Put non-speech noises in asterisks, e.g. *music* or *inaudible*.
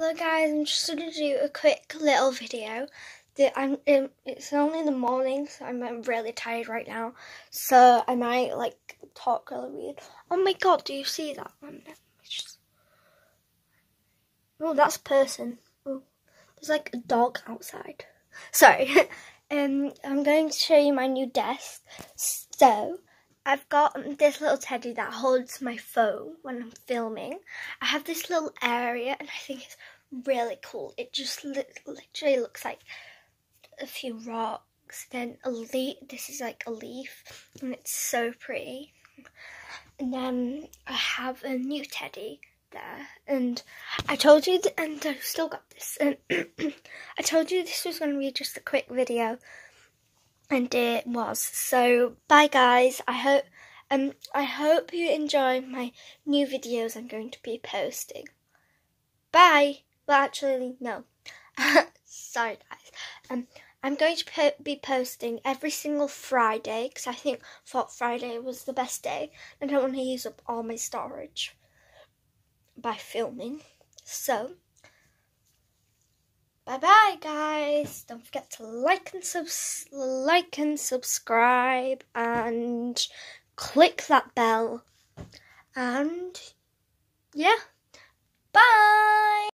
Hello guys, I'm just going to do a quick little video. I'm, um, it's only in the morning, so I'm really tired right now. So I might like talk really weird. Oh my god, do you see that one? Just... Oh, that's a person. Oh, there's like a dog outside. *laughs* Sorry. *laughs* um, I'm going to show you my new desk. So I've got this little teddy that holds my phone when I'm filming. I have this little area and I think it's really cool. It just li literally looks like a few rocks, then a leaf. This is like a leaf and it's so pretty. And then I have a new teddy there and I told you and I've still got this and *clears throat* I told you this was going to be just a quick video and it was. So bye guys. I hope um I hope you enjoy my new videos I'm going to be posting. Bye. Well, actually, no. *laughs* Sorry guys. Um, I'm going to po be posting every single Friday because I think thought Friday was the best day. I don't want to use up all my storage by filming. So Bye bye, guys. Don't forget to like and subs like and subscribe and click that bell. And yeah, bye.